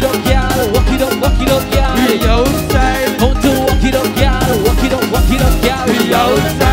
to walk it up, yeah. Walk it up, walk it up, yeah. we outside, Come to walk it up, yeah. Walk it up, walk it up, yeah. we outside, Come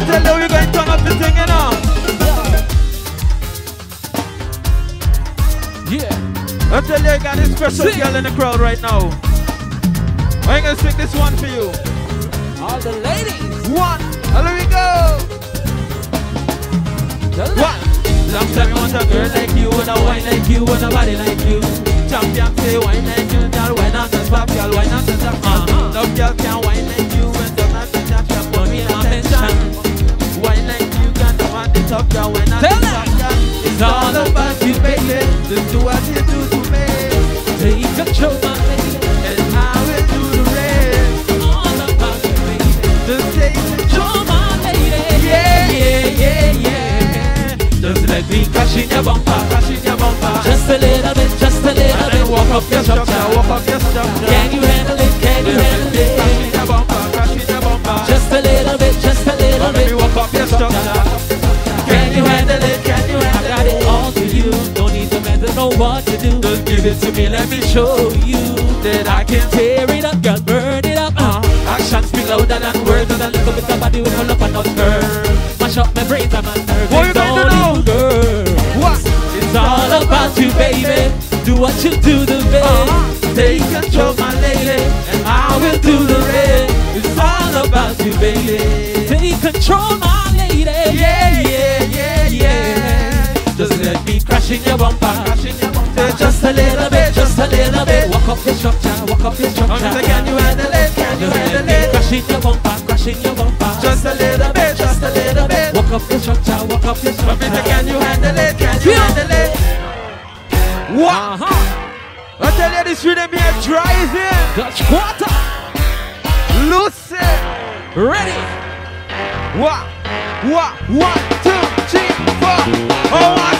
special Sing. It now. Yeah. I'll tell you, I got this special girl in the crowd right now. I'm going to sing this one for you. All the ladies. One. And there we go. The One. Long time you want a girl like you, and a wine like you, and a body like you. Champion say wine like you, girl, wine and just pop, girl, wine and just pop. Uh-huh. Love girl can wine like you, and don't have to tap money and attention. Wine like you, can do want the top, girl, and Tell just pop, girl. It's all about you, baby. Just do what you do to me, Take control, let me crash in your bumper, crash in your bumper. Just a little bit, just a little And bit. walk up your structure, walk up your structure. Can you handle it? Can you handle Crash it? in your bumper, crash in your bumper. Just a little bit, just a little bit. walk up your structure. Can you handle it? Can you handle it? I got it all for you. Don't need to know what to do. Just give it to me, let me show you that I can. tear it up, girl, burn it up. Uh. Actions speak louder than words. And a little bit of body will pull up and down, girl. Up my brains my nerves. What you It's gonna do? you, girl. What? It's all about you, baby. Do what you do the best. Uh-huh. Take control, my lady, and I will do the rest. It's all about you, baby. Take control, my lady. Yeah, yeah, yeah, yeah. Just let me crash in your bumper, crash in your bumper. Just a little bit, just a little bit. Walk up your structure, walk up your I'm structure. can you handle it? Can you handle it? Crash in your bumper, crash in your bumper. Just a little bit, Walk up your structure, walk up me structure. can you handle it? Can you Yeah. handle it? What? Uh-huh. I tell you this rhythm here driving. Dutch quarter. Lucy. Ready. What? What? One, two, three, four. Oh, I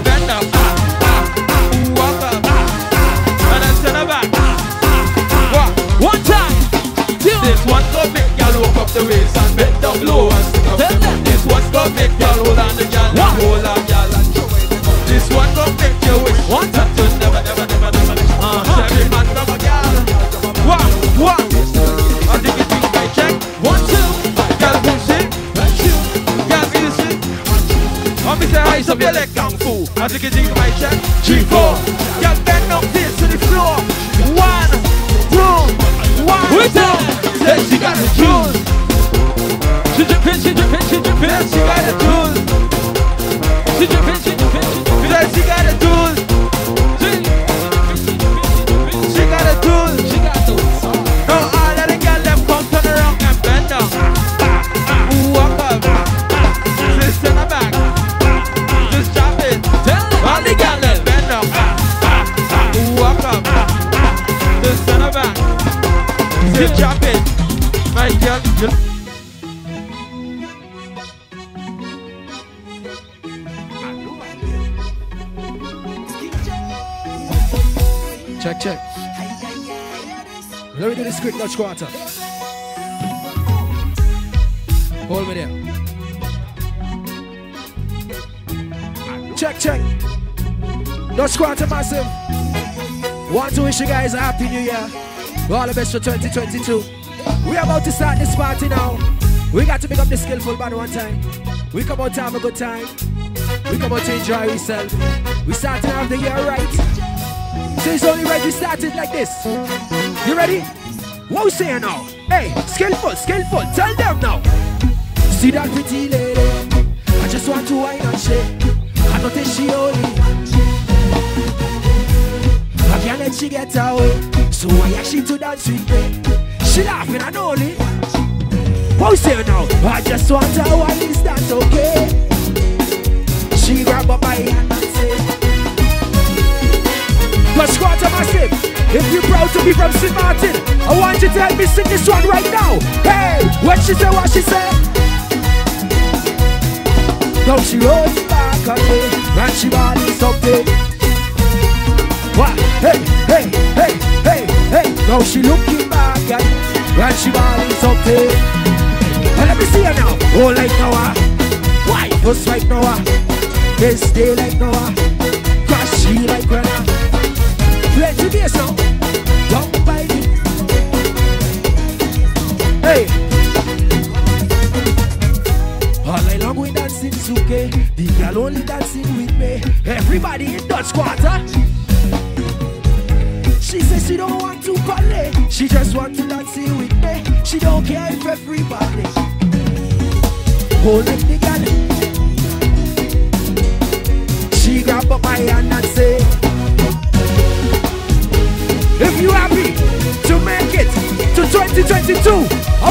down low and stick up. Tell them. This one go big gal hold on the and One. hold on and throw it. This one go big your waist. One That you never, never, never, never. Uh-huh. Every man from a gal. One, one. I think it think I check. One, two. Gal push it. Gal finish it. Oh, me say rise up your leg kung fu. I think it think I check. Three, four. Gal bend down face to the floor. One, two, one, two. Say she got the juice. She dripping, she dripping, she dripping. Say she got juice. She dripping, she got the juice. This quick Dutch quarter. Hold me there. Check, check. Dutch quarter massive. Want to wish you guys a happy new year. All the best for 2022. We're about to start this party now. We got to pick up the skillful band one time. We come out to have a good time. We come out to enjoy ourselves. We starting off the year right. So it's only right we started like this. You ready? What we saying now? Hey, skillful, skillful, tell them now. See that pretty lady? I just want to wine and shake. I don't think she only. I can't let she get away. So I ask she to dance with me. She laughing and only. What we saying now? I just want to wine, is that okay? She grab up my hand and say, but squad massive. If you're proud to be from St. Martin, I want you to help me sing this one right now. Hey, what she say, what she say? Now she rolls back on me, and she body something. What? Hey, hey, hey, hey, hey. Now she looking back at me, and she body something. And let me see her now. Oh, like Noah. Why? Just like Noah. This day like Noah. Cause she like Renna. Plenty bass now. Don't bite it. Hey. All night long we dancing suke. The girl only dancing with me. Everybody in Dutch quarter. She says she don't want to ballet. She just want to dance with me. She don't care if everybody. Holding the girl.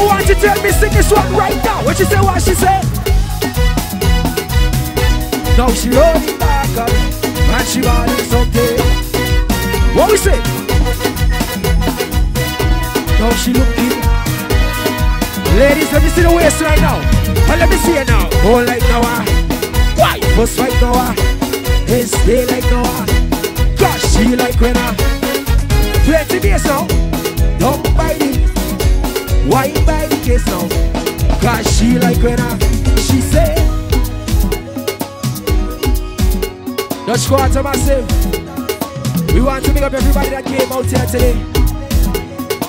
I want you to help me sing this one right now. What she say, what she say? Now she rolling back up and she body something. What we say? Now she looking. Ladies, let me see the waist right now. And let me see it now. Oh, like Noah. Why? First right Noah. His day like Noah. Gosh, she like when Renna. Plenty bass now. Why buy the case now? Cause she like Renna. She say. Dutch quarter massive. We want to make up everybody that came out here today.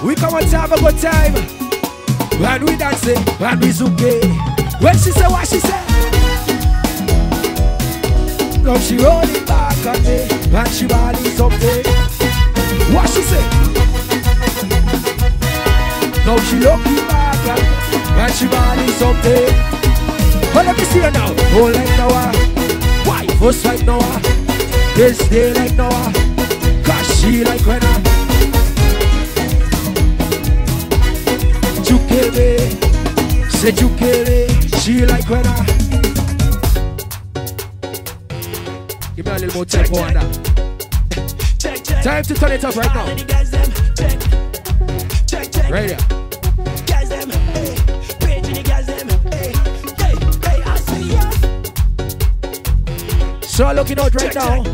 We come out to have a good time. When we dancing, when we zuke. When she say what she say. Now she rolling back at me, and she body something. What she say? Now she looking back me, and she body something. But let me see her now. Oh, like Noah. Why? First like Noah. This day like Noah. Cause she like Renna. Chukele. Say Chukele. She like Renna. Give me a little more tempo on that. Time to turn it up right now. Right here. So I'm looking out right now.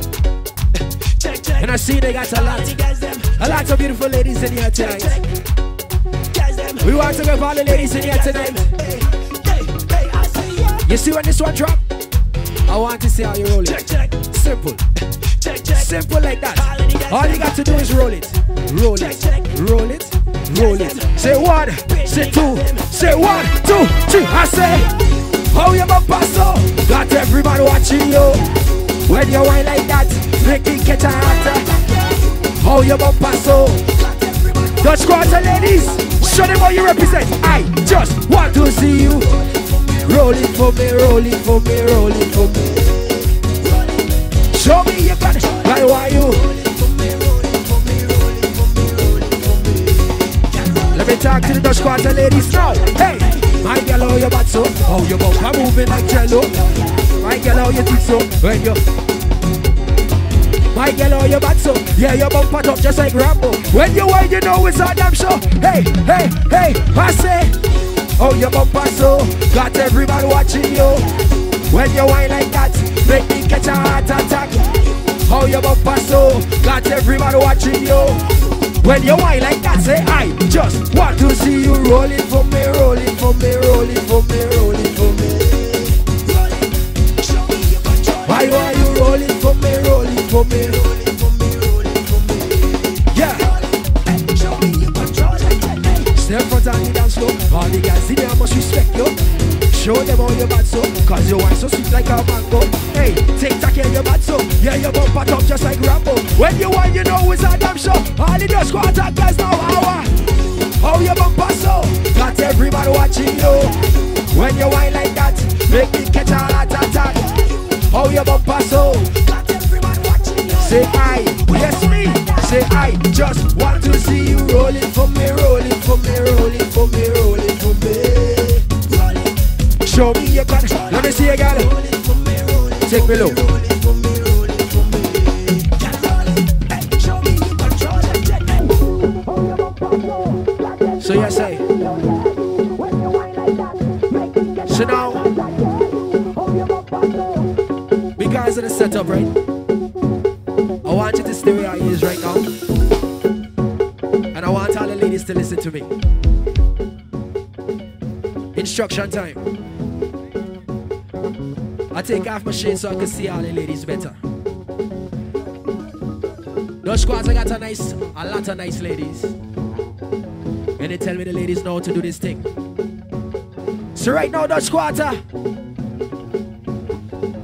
And I see they got a lot. A lot of beautiful ladies in here tonight. We want to give all the ladies in here tonight. You see when this one drop? I want to see how you roll it. Simple. Simple like that. All you got to do is roll it. Roll it. Roll it. Roll it. Say one. Say two. Say one, two, three. I say, how you bumper so? Oh? Got everybody watching you. When you whine like that, make me catch a heart. How you bumper so? Dutch quarter ladies, show them how you represent. I just want to see you. Roll it for me, roll it for me, roll it for me. Show me you got it. Why, why you? Talk to the Dutch quarter ladies now. Hey, my girl, how you back so? How you bumper moving like jello? My girl, how you think so? When you my girl, how you back so? Yeah, your bumper top just like Rambo. When you wine, you know it's a damn show. Hey, hey, hey, I say, oh, your bumper so. Got everybody watching you. When you wine like that, make me catch a heart attack. How your bumper so. Got everybody watching you. When you wine like that, say, I just want to see you rolling for me, rolling for me, rolling for me, rolling for me. Why are you rolling for me, rolling for me? Yeah. Step front and dance floor. All the guys in there must respect you. Show them all your bad so, cause you wine so sweet like a mango. Hey, take take care your bad so. Yeah, your bumper top just like Rambo. When you wine, you know it's a damn show. All the dust squad guys now, hour. How your bumper so? Got everybody watching you. When you wine like that, make me catch a heart attack. How your bumper so? Say I, yes me. Say I just want to see you rolling for me, rolling Show me your gun. Let me see you, girl. Take me low. So you say. So now, because of the setup, right? I want you to stay where you is right now. And I want all the ladies to listen to me. Instruction time. Take off my shades so I can see all the ladies better. Those squads, I got a nice, a lot of nice ladies. And they tell me the ladies know how to do this thing. So right now, Dutch Quarter,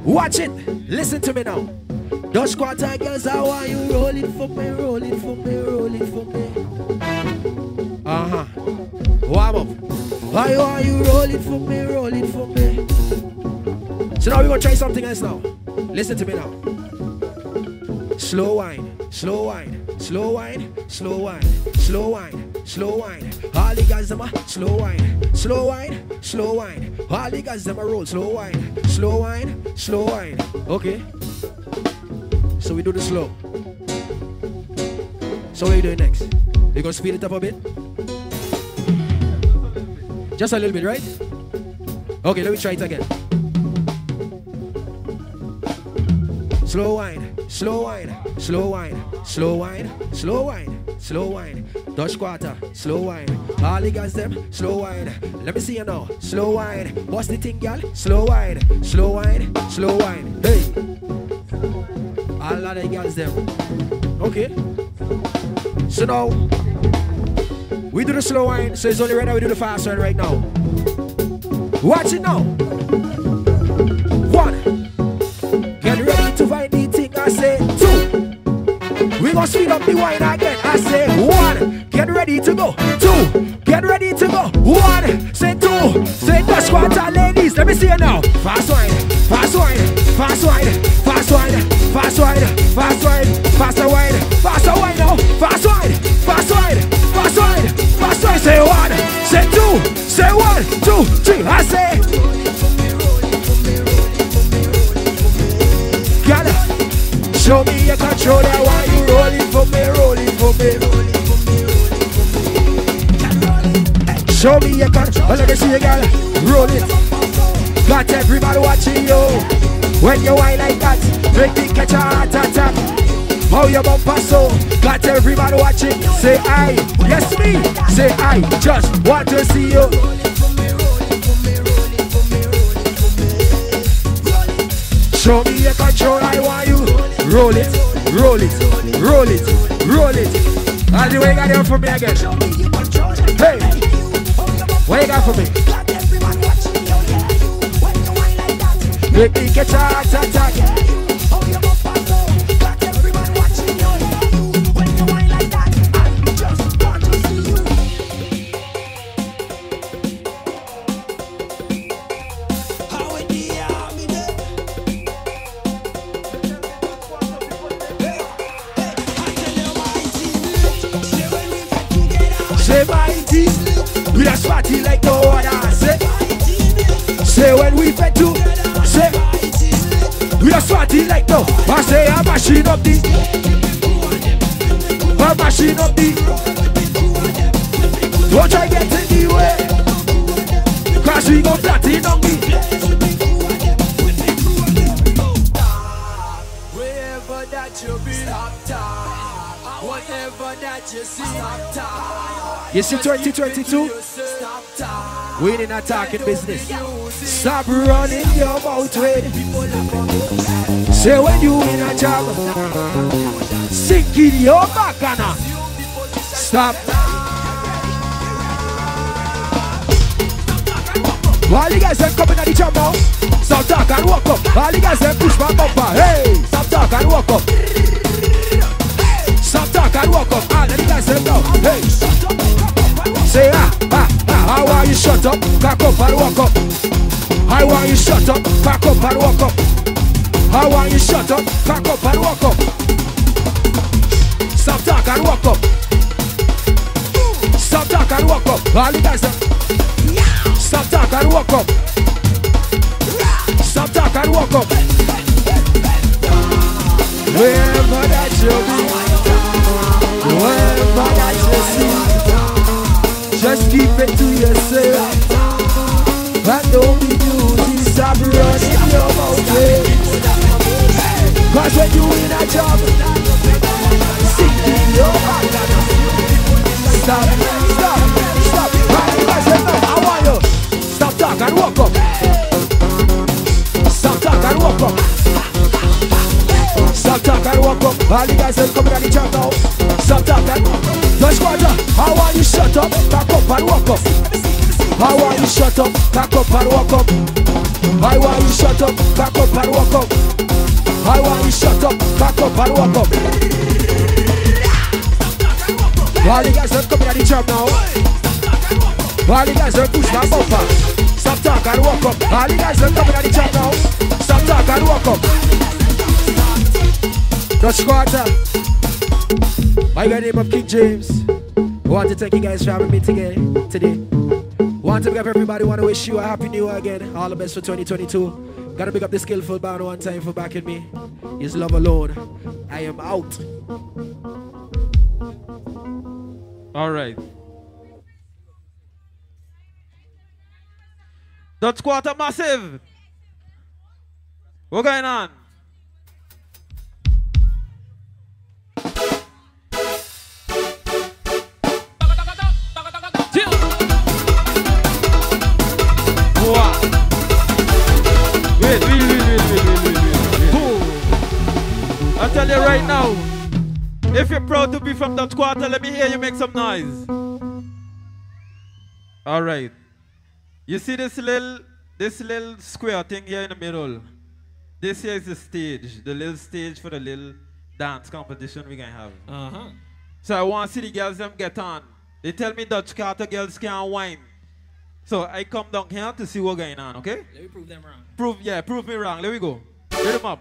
watch it. Listen to me now. Dutch Quarter girls, how are you rolling for me, rolling for me, rolling for me? Uh huh. Warm up. Why are you rolling for me, rolling? So now we're gonna try something else now. Listen to me now. Slow wine, slow wine, slow wine, slow wine, slow wine, slow wine. All the guys them a slow wine, slow wine, slow wine. All the guys them a roll, slow wine, slow wine, slow wine. Okay. So we do the slow. So what are you doing next? You gonna speed it up a bit? Just a little bit, right? Okay, let me try it again. Slow wine, slow wine, slow wine, slow wine, slow wine, slow wine. Dutch quarter, slow wine. All the guys them, slow wine. Let me see you now. Slow wine. What's the thing, girl? Slow wine, slow wine, slow wine. Hey. All of the girls them. Okay. So now we do the slow wine, so it's only right now we do the fast one right now. Watch it now. I say two. We gonna speed up the wine again. I say one. Get ready to go. Two. Get ready to go. One. Say two. Say the squatter ladies. Let me see you now. Fast wine. Fast wine. Fast wine. Fast wine. Fast wine. Fast wine. Faster wine. Show me your control, I want you rolling for me, rolling for me. Show me your control, let me see you, girl. Roll it. Got everybody watching you. When you whine like that, make me catch a heart attack. How your bumper so? Got everybody watching. Say I, yes me. Say I, just want to see you. Show me your control, I want you. Roll it, roll it, roll it, roll it. And the way you got there for me again. Hey, what you got for me? Make me catch a attack. We fed to, say, we are swatty like no. I say I'm mashing up the, I'm mashing up the. Don't try get in the way, cause we go flatten on me. Wherever that you be, stop time. Whatever that you see, stop time. You see 2022, Stop time. we ain't not talking business. Stop running your mouth with. Say when you in a job, sink in your back and uh, stop. All you guys them coming at the job now. Stop talk and walk up. All you guys them push my bumper. Hey, stop talk and walk up. Stop talk and walk up. All you guys them now. Hey. Say ah, ah, ah, I want you shut up, cock up and walk up. I want you shut up, cock up and walk up. I want you shut up, cock up and walk up. Stop talk and walk up. Stop talk and walk up. All you guys them. Stop talk and walk up. Stop talk and walk up. Wherever that you be, wherever that you see. Just keep it to yourself. And don't be duty, stop running your mouth. Cause when you in a job, sing in your heart. Stop, stop, stop. Right, you guys say no, I want you. Stop talk and walk up. Stop talk and walk up. Stop talk and walk up. All you guys are coming at the job now. Stop talk and walk up. Just squadron. I want you shut up, back up and walk up. I want you shut up, back up and walk up. I want you shut up, back up and walk up. I want you shut up, back up and walk up. All you guys are coming at the job now. All you guys are push my bumper. Stop talk and walk up. All you guys are coming at the job now. Stop talk and walk up. Dutch quarter. Got the name of King James. I want to thank you guys for having me today. Today. Want to big up everybody. Want to wish you a happy new year again. All the best for 2022. Gotta big up the skillful band one time for backing me. His love alone. I am out. All right. Dutch Quarter Massive. What going on? Tell you right now. If you're proud to be from Dutch Quarter, let me hear you make some noise. All right. You see this little, this little square thing here in the middle? This here is the stage, the little stage for the little dance competition we're gonna have. Uh-huh. So I want to see the girls them get on. They tell me Dutch Quarter girls can't whine. So I come down here to see what's going on, okay? Let me prove them wrong. Prove, yeah, prove me wrong. Let me go. Get them up.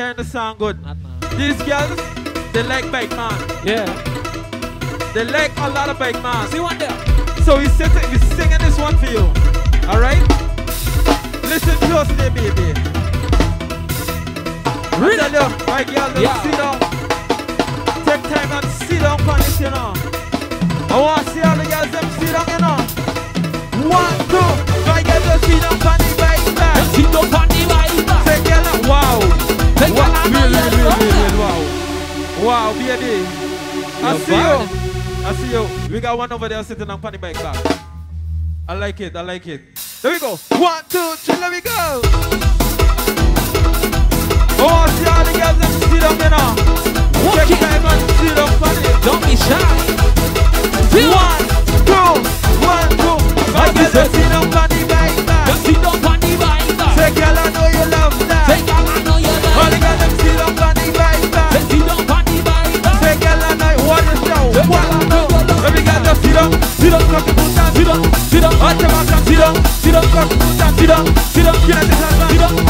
hearing the sound good. Not, good. These girls, they like bike man. Yeah. They like a lot of bike man. See what there? So he's sitting, he's singing this one for you. Alright? Listen closely, baby. Really? Tell you, my girl, yeah. sit down. Take time and sit down on this, you know. I want to see all the girls them sit down, you know. One, two, my girl, don't sit down on the bike back. Sit down on the bike back. Take girl, wow. Take girl, wow. Real, real, real, real, real, wow. Wow, baby. I see bad. you. I see you. We got one over there sitting on the bike back. I like it, I like it. There we go. One, two, three, let me go. Oh, see all the girls se see them, you know. Okay. Take se and see them for it. Don't be shy. Feel one, two, one, two. My girls them see them for the vibe. Them see them for the vibe. Say, girl, I know you love that. Say, girl, I know you love. All the girls them see them for the se Them see them for the vibe. Say, girl, I know you want to show. What I know. Every girl them se them, see them, cocky put down, se them, see them, hot them, see them, see them, cocky put down, see them, see them, see them, see them, se them.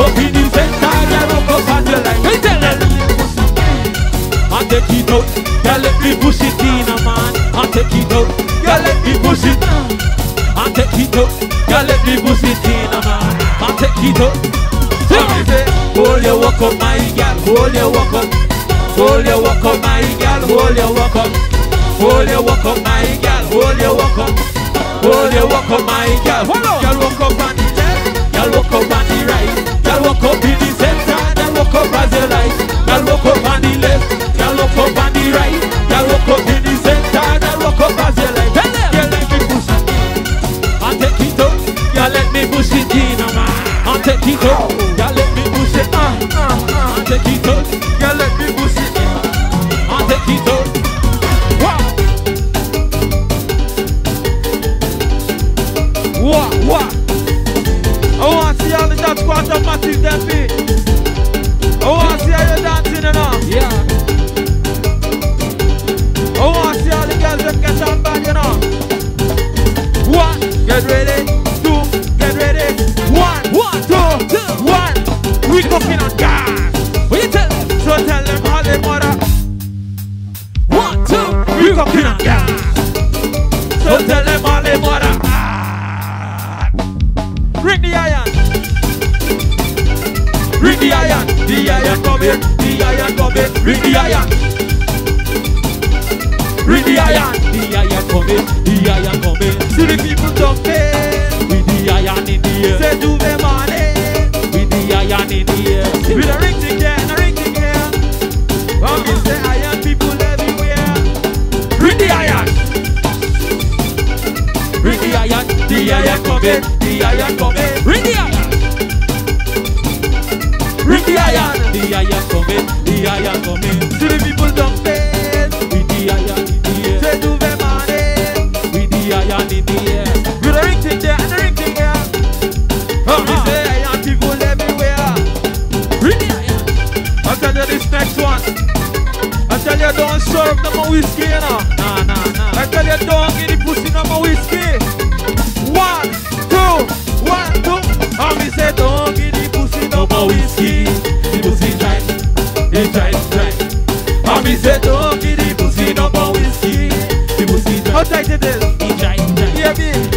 Copii din Hold your walk up my girl Hold your walk up girl walk up Hold your girl walk up and dance. Beto, queremos e ao bom whisky. Vimos ir. Outra ideia. Inja. E a.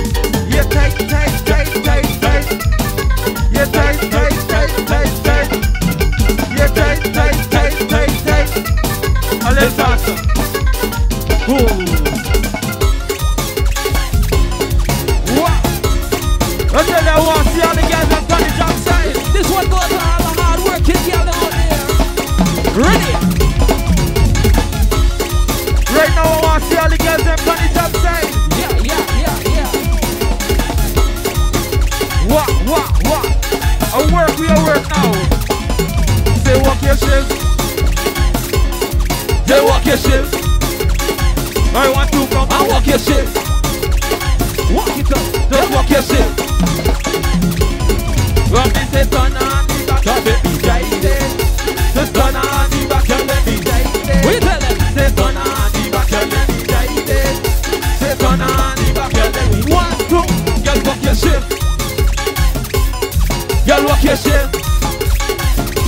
your shit.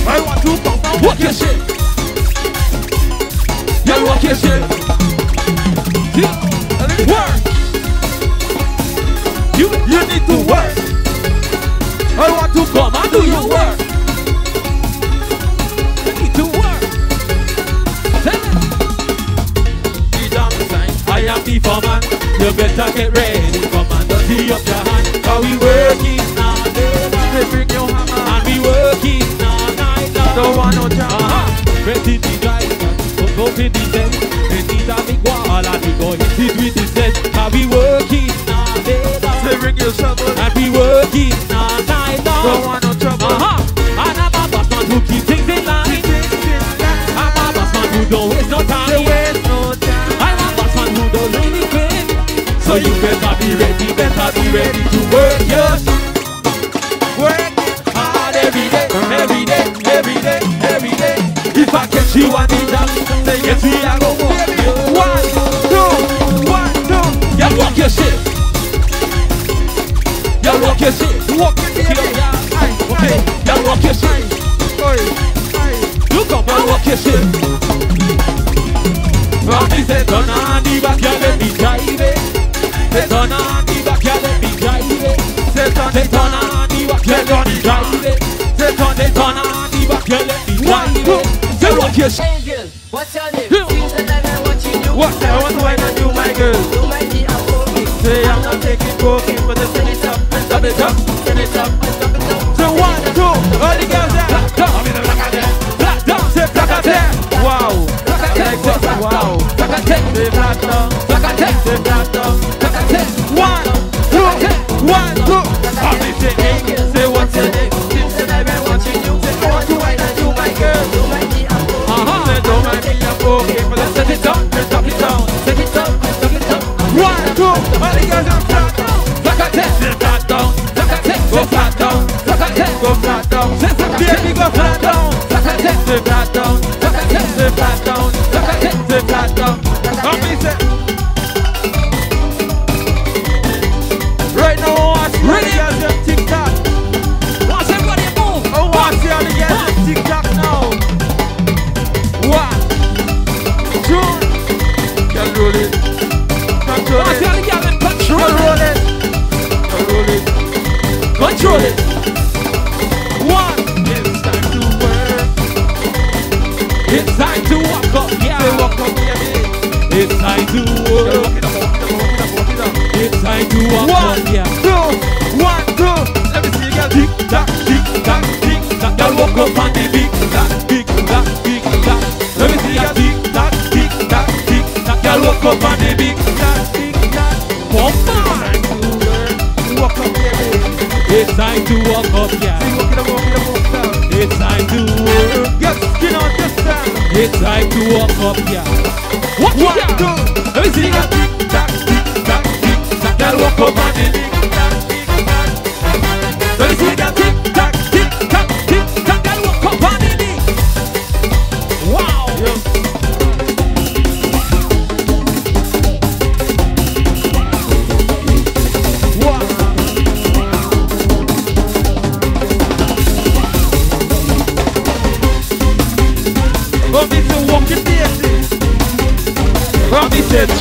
I want to pump Work walk your shit. Girl, walk your shit. Yeah. Work. You, you need to work. I want to come and do your work. You need to work. I am the foreman. You better get ready. Petite Italie, so petite head Petite avec moi, la big It with his head I be working all day long Say ring your shovel I working all night long Don't want no trouble. Uh-huh. I'm a boss who keep things in line. I'm a boss who don't waste no time. Waste no time. I'm a boss who don't really quit So you better be ready, better be ready. walk your shit. You walk your shit. Okay, now walk your shit. You come and walk your shit. Rocky said, turn on the backyard, let me drive it. Say, turn on the backyard, let me drive it. Say, turn, say, turn on the backyard, let me drive it. Say, turn, say, turn on the backyard, let me drive it. Say, walk your shit. c'est Blackton, Blackton, c'est Blackton, Blackton, one, two, one, two. I'm they ain't it, say what's your name? Still said I've watching you, say I want to wine and you, my girl. Don't mind I'm okay. Uh-huh, say don't mind me, I'm okay. Let's set it up, let's it down, set it up, let's it up. One, two, all the girls are Blackton, Blackton, c'est Blackton, Blackton, go Blackton, Blackton, go Blackton, c'est ça.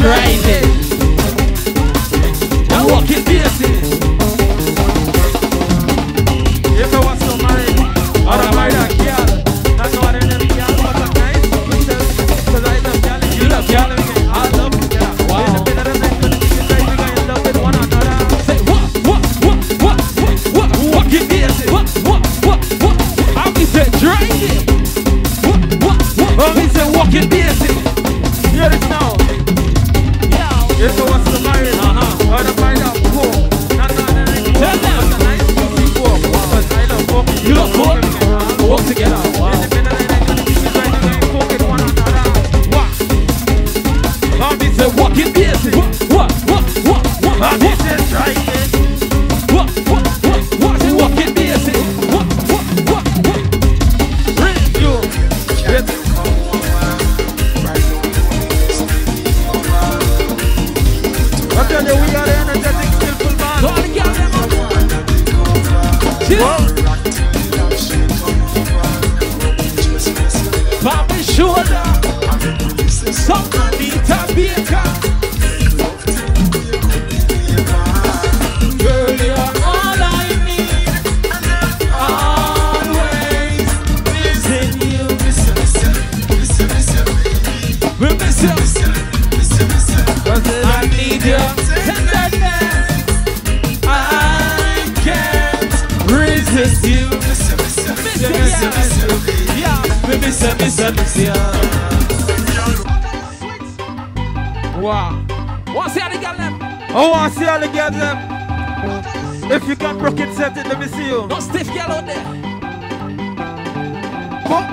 Right. tell you, we are energetic, skillful man. Go on, get them up. Chill. Pop his shoulder. Something. Wow. Wanna see how the girl them? I wanna see how the girl them. If you can rock it, set it, let me see you. No stiff girl out there. Come.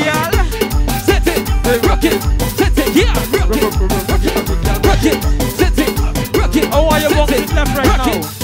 Girl. Set it. Rock it. Set it. Yeah. Rock it. Rock it. Rock it. Set it. Rock it. Oh, why you walking left right now?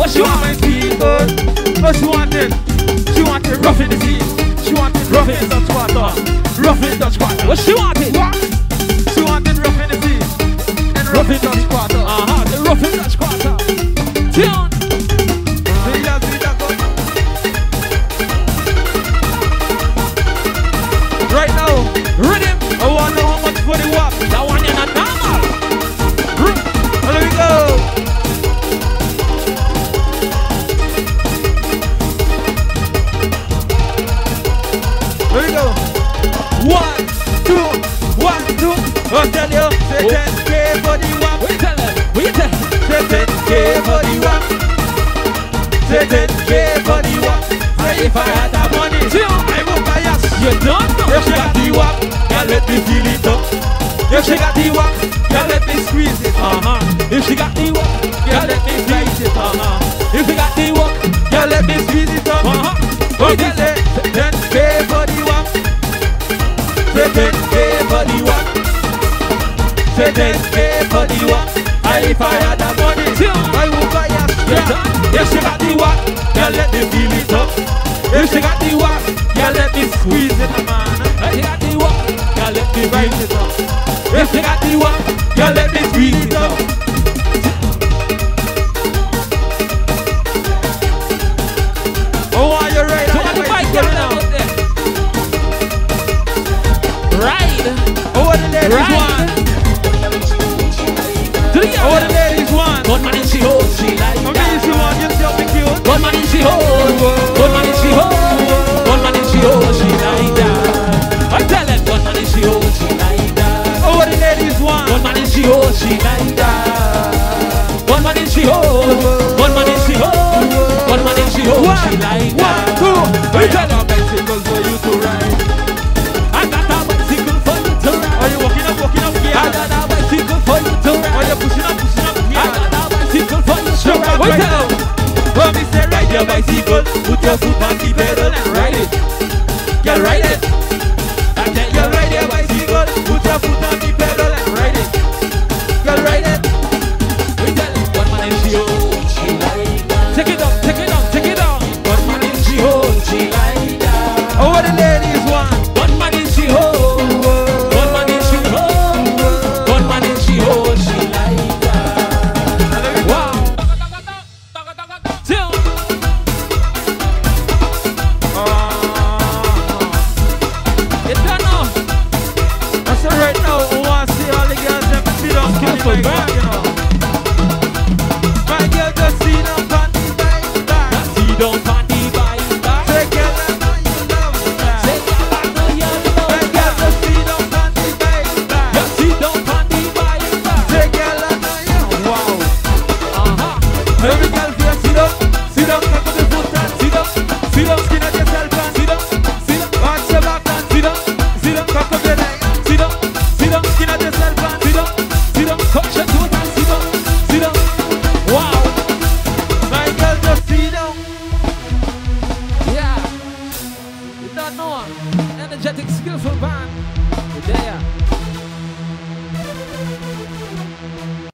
What she want? my People. What she want it? She want it rough in the sea. She want it rough in Dutch water. Rough in Dutch water. What she want it? She want it rough in the sea. And rough in Dutch If she got the walk, girl let me squeeze it. Uh-huh. If she got the walk, girl let me squeeze it. Uh-huh. If she got the walk, girl let me squeeze it. Uh-huh. uh-huh. Oh, girl, let, then pay for the walk. Say then pay for the walk. Say then pay for the walk. I if I had a